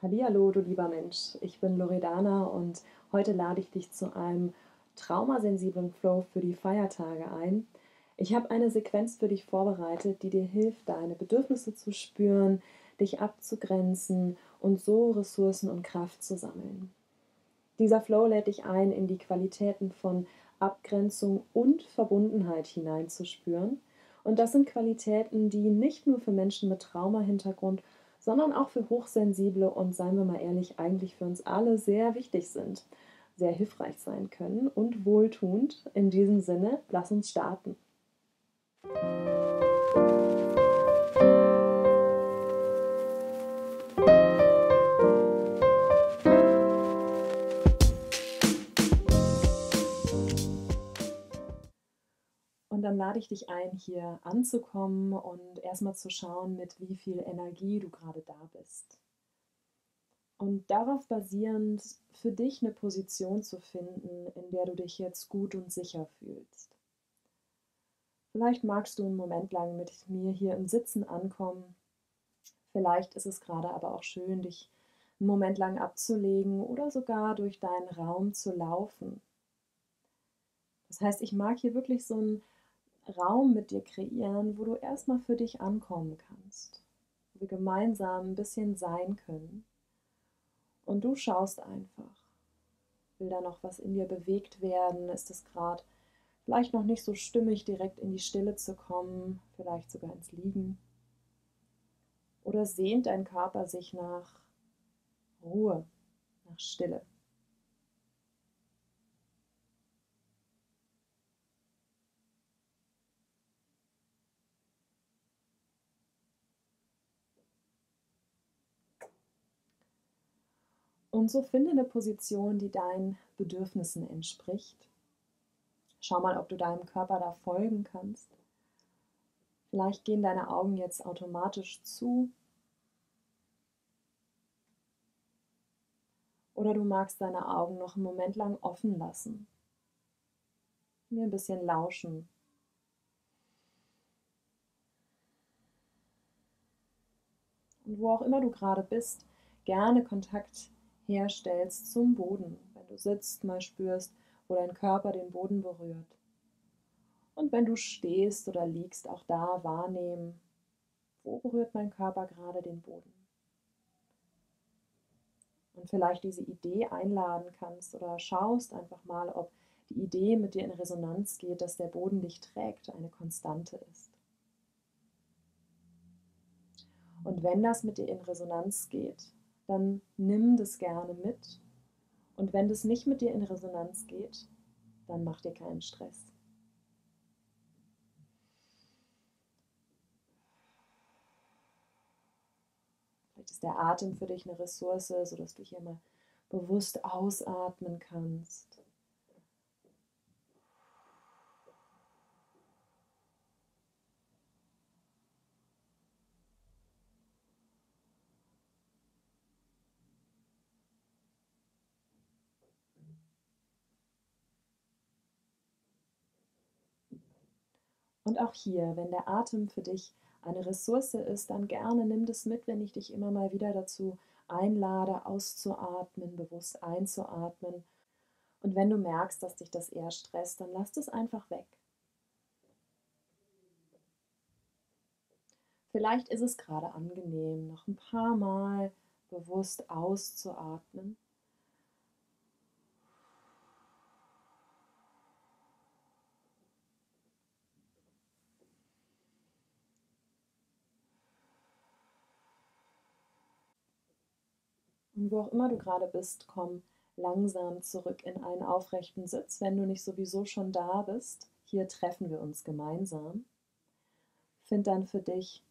Hallihallo, du lieber Mensch. Ich bin Loredana und heute lade ich dich zu einem traumasensiblen Flow für die Feiertage ein. Ich habe eine Sequenz für dich vorbereitet, die dir hilft, deine Bedürfnisse zu spüren, dich abzugrenzen und so Ressourcen und Kraft zu sammeln. Dieser Flow lädt dich ein, in die Qualitäten von Abgrenzung und Verbundenheit hineinzuspüren. Und das sind Qualitäten, die nicht nur für Menschen mit Traumahintergrund, sondern auch für Hochsensible und, seien wir mal ehrlich, eigentlich für uns alle sehr wichtig sind, sehr hilfreich sein können und wohltuend. In diesem Sinne, lass uns starten. Lade ich dich ein, hier anzukommen und erstmal zu schauen, mit wie viel Energie du gerade da bist. Und darauf basierend für dich eine Position zu finden, in der du dich jetzt gut und sicher fühlst. Vielleicht magst du einen Moment lang mit mir hier im Sitzen ankommen. Vielleicht ist es gerade aber auch schön, dich einen Moment lang abzulegen oder sogar durch deinen Raum zu laufen. Das heißt, ich mag hier wirklich so ein Raum mit dir kreieren, wo du erstmal für dich ankommen kannst, wo wir gemeinsam ein bisschen sein können. Und du schaust einfach. Will da noch was in dir bewegt werden? Ist es gerade vielleicht noch nicht so stimmig, direkt in die Stille zu kommen, vielleicht sogar ins Liegen? Oder sehnt dein Körper sich nach Ruhe, nach Stille? Und so finde eine Position, die deinen Bedürfnissen entspricht. Schau mal, ob du deinem Körper da folgen kannst. Vielleicht gehen deine Augen jetzt automatisch zu. Oder du magst deine Augen noch einen Moment lang offen lassen. Mir ein bisschen lauschen. Und wo auch immer du gerade bist, gerne Kontakt herstellst zum Boden. Wenn du sitzt, mal spürst, wo dein Körper den Boden berührt. Und wenn du stehst oder liegst, auch da wahrnehmen, wo berührt mein Körper gerade den Boden. Und vielleicht diese Idee einladen kannst oder schaust einfach mal, ob die Idee mit dir in Resonanz geht, dass der Boden dich trägt, eine Konstante ist. Und wenn das mit dir in Resonanz geht, dann nimm das gerne mit. Und wenn das nicht mit dir in Resonanz geht, dann mach dir keinen Stress. Vielleicht ist der Atem für dich eine Ressource, sodass du hier mal bewusst ausatmen kannst. Und auch hier, wenn der Atem für dich eine Ressource ist, dann gerne nimm das mit, wenn ich dich immer mal wieder dazu einlade, auszuatmen, bewusst einzuatmen. Und wenn du merkst, dass dich das eher stresst, dann lass das einfach weg. Vielleicht ist es gerade angenehm, noch ein paar Mal bewusst auszuatmen. Wo auch immer du gerade bist, komm langsam zurück in einen aufrechten Sitz, wenn du nicht sowieso schon da bist. Hier treffen wir uns gemeinsam. Find dann für dich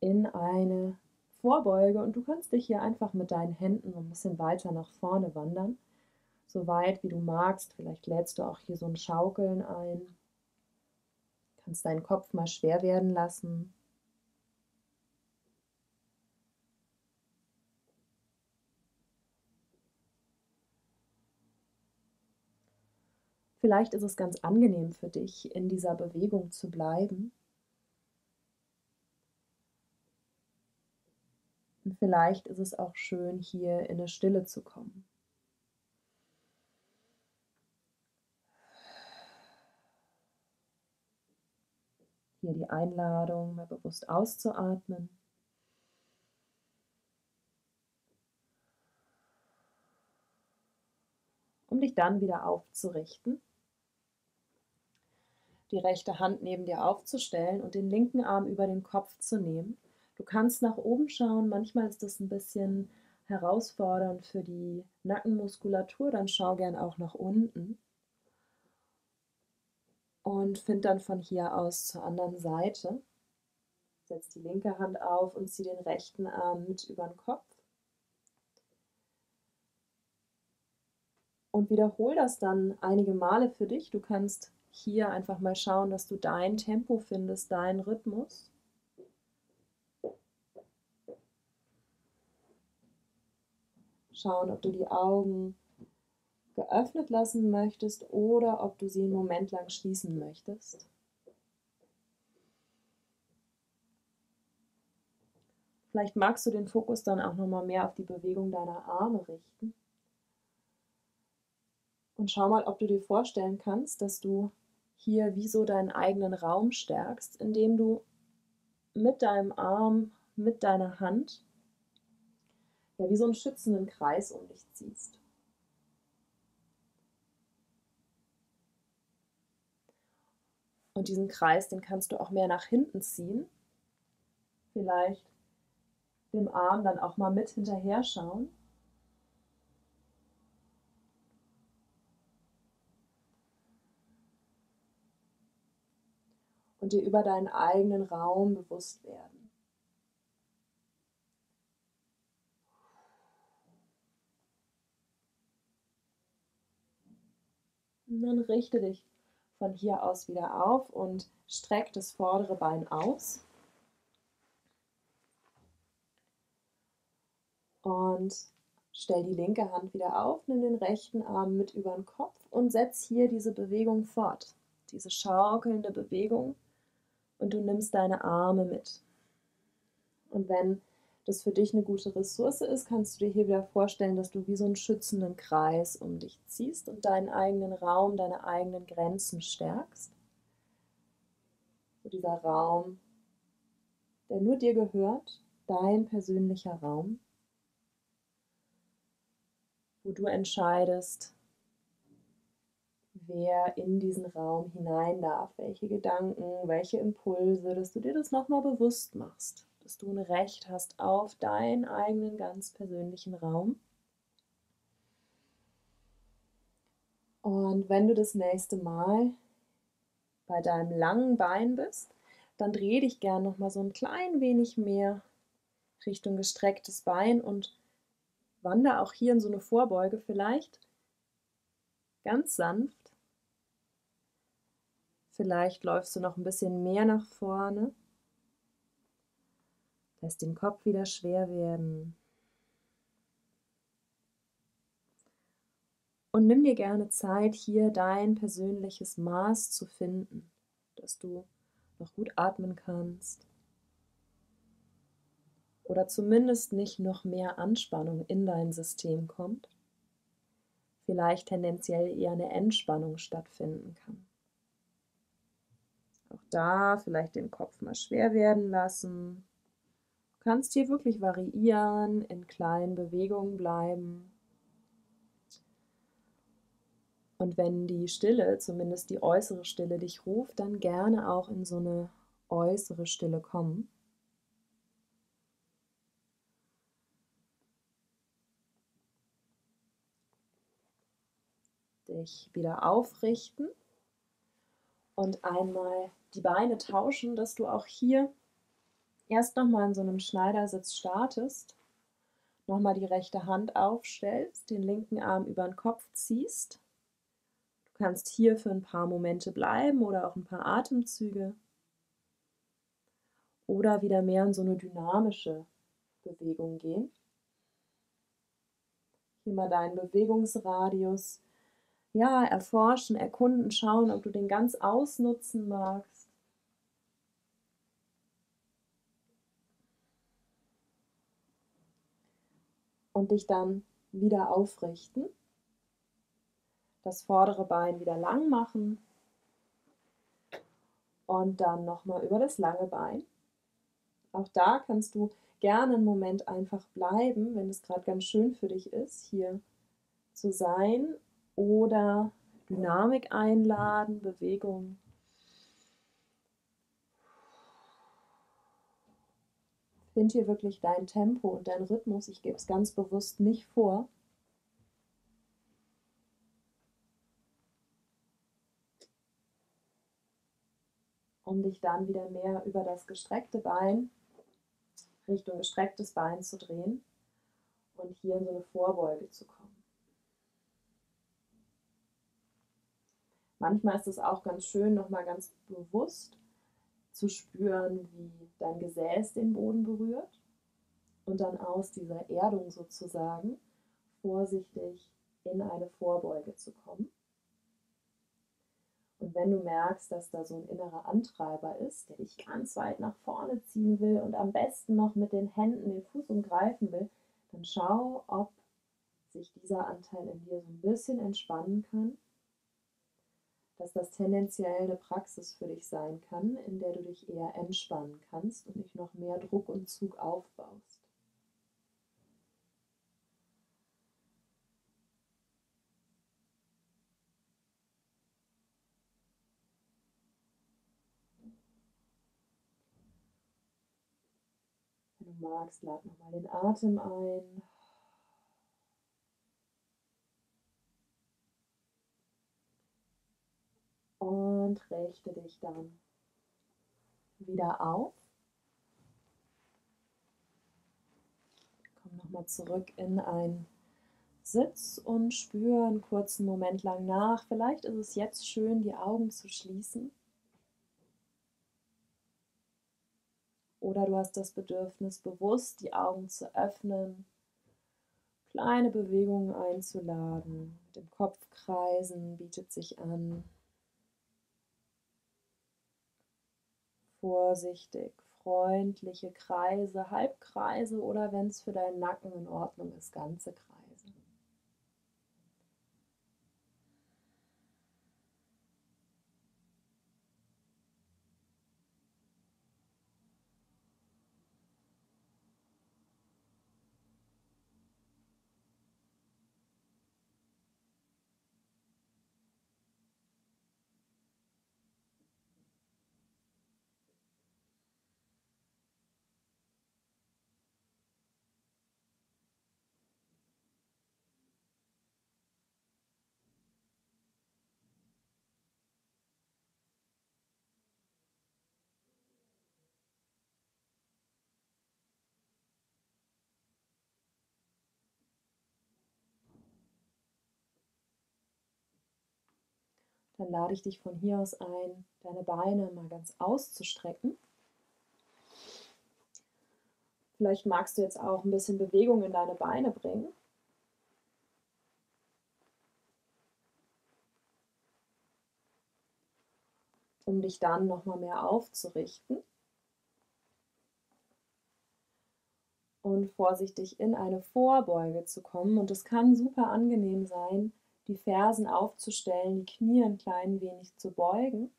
in eine Vorbeuge und du kannst dich hier einfach mit deinen Händen ein bisschen weiter nach vorne wandern, so weit wie du magst. Vielleicht lädst du auch hier so ein Schaukeln ein. Kannst deinen Kopf mal schwer werden lassen, Vielleicht ist es ganz angenehm für dich, in dieser Bewegung zu bleiben. Und vielleicht ist es auch schön, hier in eine Stille zu kommen. Hier die Einladung, mal bewusst auszuatmen. Um dich dann wieder aufzurichten. Die rechte Hand neben dir aufzustellen und den linken Arm über den Kopf zu nehmen. Du kannst nach oben schauen, manchmal ist das ein bisschen herausfordernd für die Nackenmuskulatur, dann schau gern auch nach unten und find dann von hier aus zur anderen Seite. Setz die linke Hand auf und zieh den rechten Arm mit über den Kopf. Und wiederhol das dann einige Male für dich. Du kannst hier einfach mal schauen, dass du dein Tempo findest, deinen Rhythmus. Schauen, ob du die Augen geöffnet lassen möchtest oder ob du sie einen Moment lang schließen möchtest. Vielleicht magst du den Fokus dann auch noch mal mehr auf die Bewegung deiner Arme richten. Und schau mal, ob du dir vorstellen kannst, dass du hier wie so deinen eigenen Raum stärkst, indem du mit deinem Arm, mit deiner Hand, ja, wie so einen schützenden Kreis um dich ziehst. Und diesen Kreis, den kannst du auch mehr nach hinten ziehen. Vielleicht dem Arm dann auch mal mit hinterher schauen. Und dir über deinen eigenen Raum bewusst werden. Und dann richte dich von hier aus wieder auf und streck das vordere Bein aus. Und stell die linke Hand wieder auf, nimm den rechten Arm mit über den Kopf und setz hier diese Bewegung fort. Diese schaukelnde Bewegung und du nimmst deine Arme mit. Und wenn das für dich eine gute Ressource ist, kannst du dir hier wieder vorstellen, dass du wie so einen schützenden Kreis um dich ziehst und deinen eigenen Raum, deine eigenen Grenzen stärkst. So dieser Raum, der nur dir gehört, dein persönlicher Raum, wo du entscheidest, wer in diesen Raum hinein darf, welche Gedanken, welche Impulse, dass du dir das nochmal bewusst machst dass du ein Recht hast auf deinen eigenen ganz persönlichen Raum. Und wenn du das nächste Mal bei deinem langen Bein bist, dann dreh dich gern noch mal so ein klein wenig mehr Richtung gestrecktes Bein und wander auch hier in so eine Vorbeuge vielleicht ganz sanft. Vielleicht läufst du noch ein bisschen mehr nach vorne. Lass den Kopf wieder schwer werden. Und nimm dir gerne Zeit, hier dein persönliches Maß zu finden, dass du noch gut atmen kannst. Oder zumindest nicht noch mehr Anspannung in dein System kommt. Vielleicht tendenziell eher eine Entspannung stattfinden kann. Auch da vielleicht den Kopf mal schwer werden lassen kannst hier wirklich variieren, in kleinen Bewegungen bleiben. Und wenn die Stille, zumindest die äußere Stille, dich ruft, dann gerne auch in so eine äußere Stille kommen. Dich wieder aufrichten und einmal die Beine tauschen, dass du auch hier erst nochmal in so einem Schneidersitz startest, nochmal die rechte Hand aufstellst, den linken Arm über den Kopf ziehst. Du kannst hier für ein paar Momente bleiben oder auch ein paar Atemzüge. Oder wieder mehr in so eine dynamische Bewegung gehen. Hier mal deinen Bewegungsradius ja, erforschen, erkunden, schauen, ob du den ganz ausnutzen magst. und dich dann wieder aufrichten. Das vordere Bein wieder lang machen und dann nochmal über das lange Bein. Auch da kannst du gerne einen Moment einfach bleiben, wenn es gerade ganz schön für dich ist, hier zu sein oder Dynamik einladen, Bewegung. Find hier wirklich dein Tempo und dein Rhythmus. Ich gebe es ganz bewusst nicht vor. Um dich dann wieder mehr über das gestreckte Bein Richtung gestrecktes Bein zu drehen und hier in so eine Vorbeuge zu kommen. Manchmal ist es auch ganz schön, nochmal ganz bewusst zu spüren, wie dein Gesäß den Boden berührt und dann aus dieser Erdung sozusagen vorsichtig in eine Vorbeuge zu kommen. Und wenn du merkst, dass da so ein innerer Antreiber ist, der dich ganz weit nach vorne ziehen will und am besten noch mit den Händen den Fuß umgreifen will, dann schau, ob sich dieser Anteil in dir so ein bisschen entspannen kann dass das tendenziell eine Praxis für dich sein kann, in der du dich eher entspannen kannst und nicht noch mehr Druck und Zug aufbaust. Wenn du magst, lad nochmal den Atem ein. Und richte dich dann wieder auf. Komm nochmal zurück in ein Sitz und spüre einen kurzen Moment lang nach. Vielleicht ist es jetzt schön, die Augen zu schließen. Oder du hast das Bedürfnis, bewusst die Augen zu öffnen, kleine Bewegungen einzuladen. Mit dem Kopf kreisen bietet sich an. Vorsichtig, freundliche Kreise, Halbkreise oder wenn es für deinen Nacken in Ordnung ist, ganze Kreise. Dann lade ich dich von hier aus ein, deine Beine mal ganz auszustrecken. Vielleicht magst du jetzt auch ein bisschen Bewegung in deine Beine bringen. um dich dann noch mal mehr aufzurichten und vorsichtig in eine Vorbeuge zu kommen. Und es kann super angenehm sein, die Fersen aufzustellen, die Knie ein klein wenig zu beugen,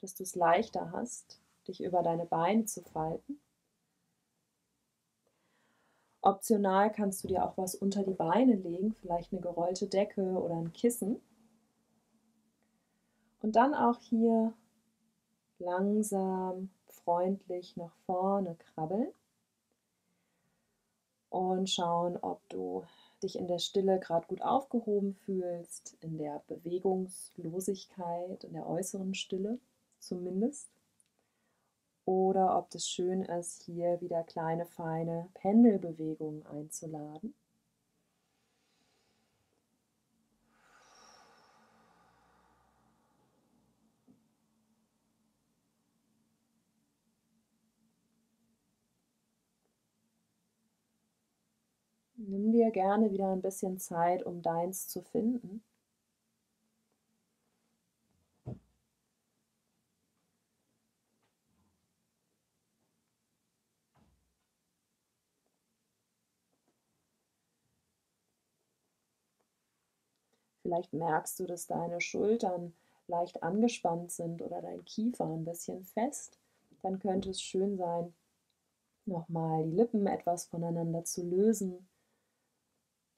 dass du es leichter hast, dich über deine Beine zu falten. Optional kannst du dir auch was unter die Beine legen, vielleicht eine gerollte Decke oder ein Kissen. Und dann auch hier langsam, freundlich nach vorne krabbeln und schauen, ob du dich in der Stille gerade gut aufgehoben fühlst, in der Bewegungslosigkeit, in der äußeren Stille zumindest. Oder ob es schön ist, hier wieder kleine, feine Pendelbewegungen einzuladen. Nimm dir gerne wieder ein bisschen Zeit, um deins zu finden. Vielleicht merkst du, dass deine Schultern leicht angespannt sind oder dein Kiefer ein bisschen fest. Dann könnte es schön sein, nochmal die Lippen etwas voneinander zu lösen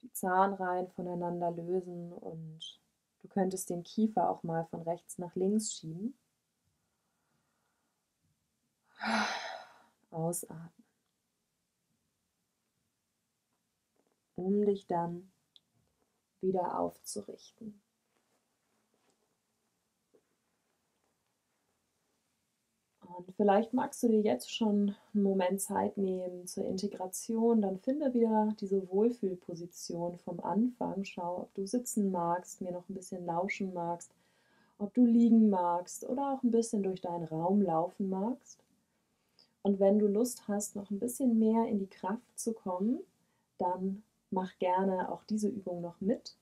die Zahnreihen voneinander lösen und du könntest den Kiefer auch mal von rechts nach links schieben. Ausatmen. Um dich dann wieder aufzurichten. Und vielleicht magst du dir jetzt schon einen Moment Zeit nehmen zur Integration. Dann finde wieder diese Wohlfühlposition vom Anfang. Schau, ob du sitzen magst, mir noch ein bisschen lauschen magst, ob du liegen magst oder auch ein bisschen durch deinen Raum laufen magst. Und wenn du Lust hast, noch ein bisschen mehr in die Kraft zu kommen, dann mach gerne auch diese Übung noch mit.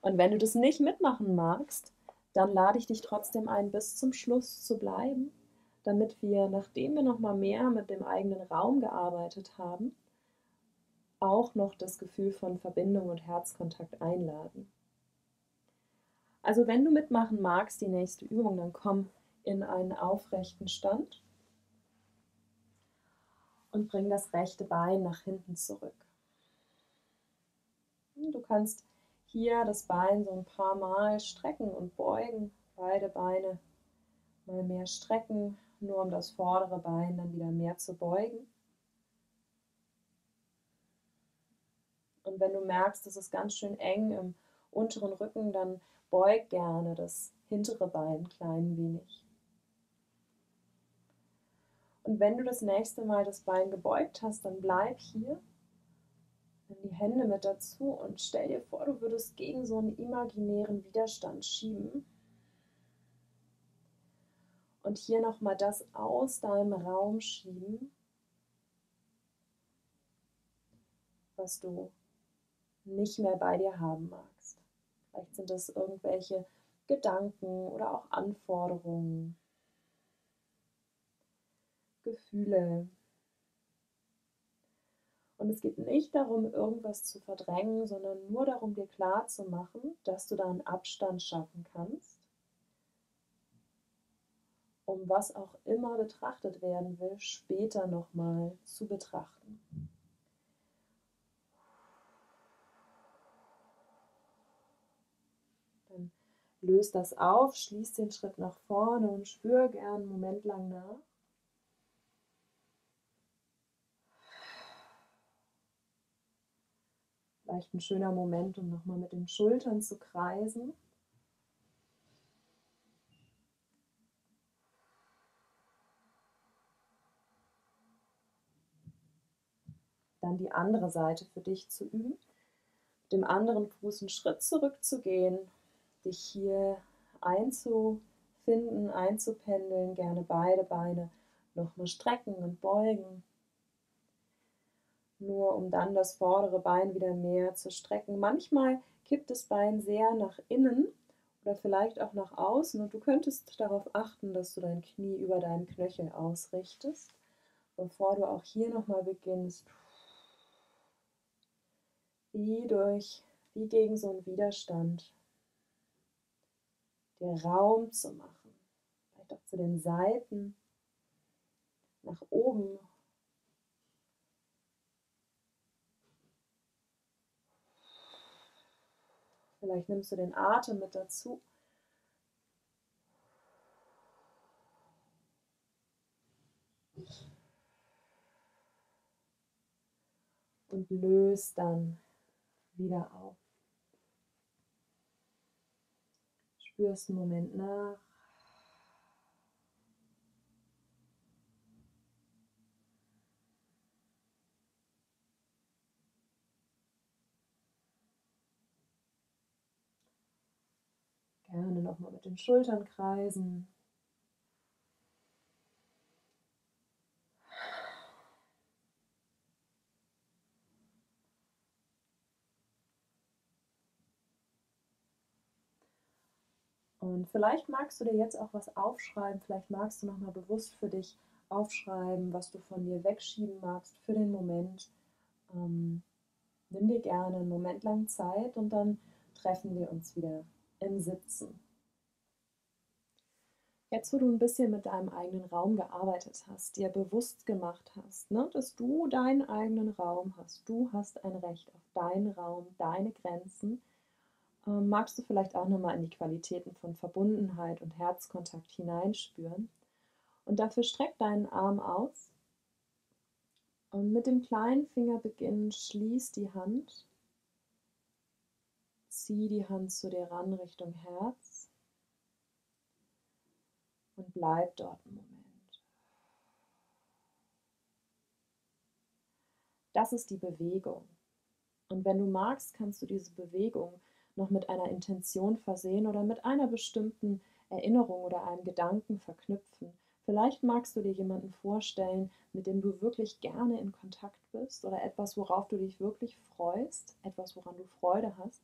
Und wenn du das nicht mitmachen magst, dann lade ich dich trotzdem ein, bis zum Schluss zu bleiben, damit wir, nachdem wir noch mal mehr mit dem eigenen Raum gearbeitet haben, auch noch das Gefühl von Verbindung und Herzkontakt einladen. Also wenn du mitmachen magst, die nächste Übung, dann komm in einen aufrechten Stand und bring das rechte Bein nach hinten zurück. Du kannst hier das Bein so ein paar Mal strecken und beugen. Beide Beine mal mehr strecken, nur um das vordere Bein dann wieder mehr zu beugen. Und wenn du merkst, es ist ganz schön eng im unteren Rücken, dann beug gerne das hintere Bein ein klein wenig. Und wenn du das nächste Mal das Bein gebeugt hast, dann bleib hier Nimm die Hände mit dazu und stell dir vor, du würdest gegen so einen imaginären Widerstand schieben. Und hier nochmal das aus deinem Raum schieben, was du nicht mehr bei dir haben magst. Vielleicht sind das irgendwelche Gedanken oder auch Anforderungen, Gefühle, und es geht nicht darum, irgendwas zu verdrängen, sondern nur darum, dir klar zu machen, dass du da einen Abstand schaffen kannst, um was auch immer betrachtet werden will, später nochmal zu betrachten. Dann löst das auf, schließ den Schritt nach vorne und spür gern einen Moment lang nach. Vielleicht ein schöner Moment, um nochmal mit den Schultern zu kreisen. Dann die andere Seite für dich zu üben. Mit dem anderen Fuß einen Schritt zurückzugehen, dich hier einzufinden, einzupendeln, gerne beide Beine nochmal strecken und beugen nur um dann das vordere Bein wieder mehr zu strecken. Manchmal kippt das Bein sehr nach innen oder vielleicht auch nach außen und du könntest darauf achten, dass du dein Knie über deinen Knöchel ausrichtest, bevor du auch hier nochmal beginnst, wie durch, wie gegen so einen Widerstand, dir Raum zu machen, vielleicht auch zu den Seiten, nach oben Vielleicht nimmst du den Atem mit dazu. Und löst dann wieder auf. Spürst einen Moment nach. Nochmal mit den Schultern kreisen. Und vielleicht magst du dir jetzt auch was aufschreiben, vielleicht magst du nochmal bewusst für dich aufschreiben, was du von dir wegschieben magst für den Moment. Ähm, nimm dir gerne einen Moment lang Zeit und dann treffen wir uns wieder im Sitzen. Jetzt, wo du ein bisschen mit deinem eigenen Raum gearbeitet hast, dir bewusst gemacht hast, ne, dass du deinen eigenen Raum hast, du hast ein Recht auf deinen Raum, deine Grenzen, ähm, magst du vielleicht auch nochmal in die Qualitäten von Verbundenheit und Herzkontakt hineinspüren. Und dafür streck deinen Arm aus. Und mit dem kleinen Finger beginnen, schließ die Hand, zieh die Hand zu dir ran Richtung Herz und bleib dort einen Moment. Das ist die Bewegung. Und wenn du magst, kannst du diese Bewegung noch mit einer Intention versehen oder mit einer bestimmten Erinnerung oder einem Gedanken verknüpfen. Vielleicht magst du dir jemanden vorstellen, mit dem du wirklich gerne in Kontakt bist oder etwas, worauf du dich wirklich freust, etwas, woran du Freude hast.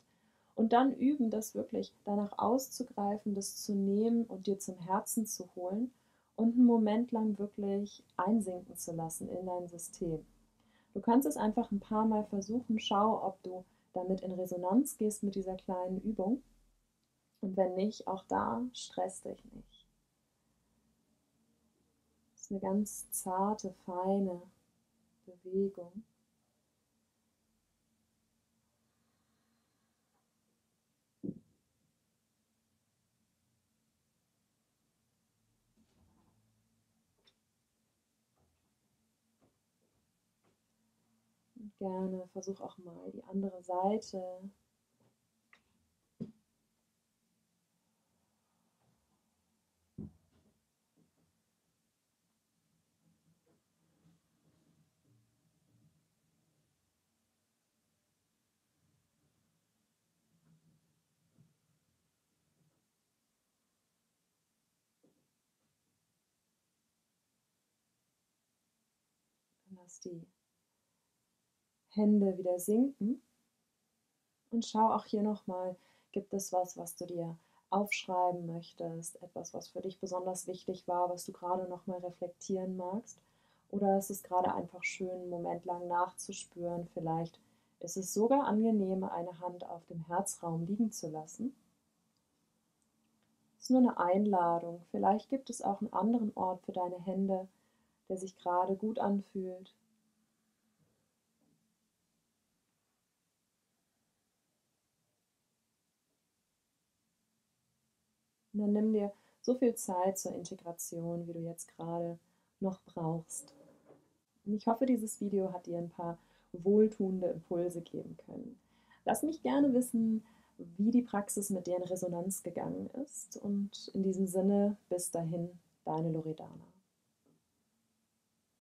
Und dann üben, das wirklich danach auszugreifen, das zu nehmen und dir zum Herzen zu holen und einen Moment lang wirklich einsinken zu lassen in dein System. Du kannst es einfach ein paar Mal versuchen. Schau, ob du damit in Resonanz gehst mit dieser kleinen Übung. Und wenn nicht, auch da stress dich nicht ist eine ganz zarte, feine Bewegung. Gerne versuch auch mal die andere Seite. Lass die Hände wieder sinken und schau auch hier nochmal, gibt es was, was du dir aufschreiben möchtest, etwas, was für dich besonders wichtig war, was du gerade nochmal reflektieren magst. Oder ist es gerade einfach schön, einen Moment lang nachzuspüren. Vielleicht ist es sogar angenehm, eine Hand auf dem Herzraum liegen zu lassen. Es ist nur eine Einladung. Vielleicht gibt es auch einen anderen Ort für deine Hände, der sich gerade gut anfühlt. Und dann nimm dir so viel Zeit zur Integration, wie du jetzt gerade noch brauchst. Und ich hoffe, dieses Video hat dir ein paar wohltuende Impulse geben können. Lass mich gerne wissen, wie die Praxis mit dir in Resonanz gegangen ist. Und in diesem Sinne, bis dahin, deine Loredana.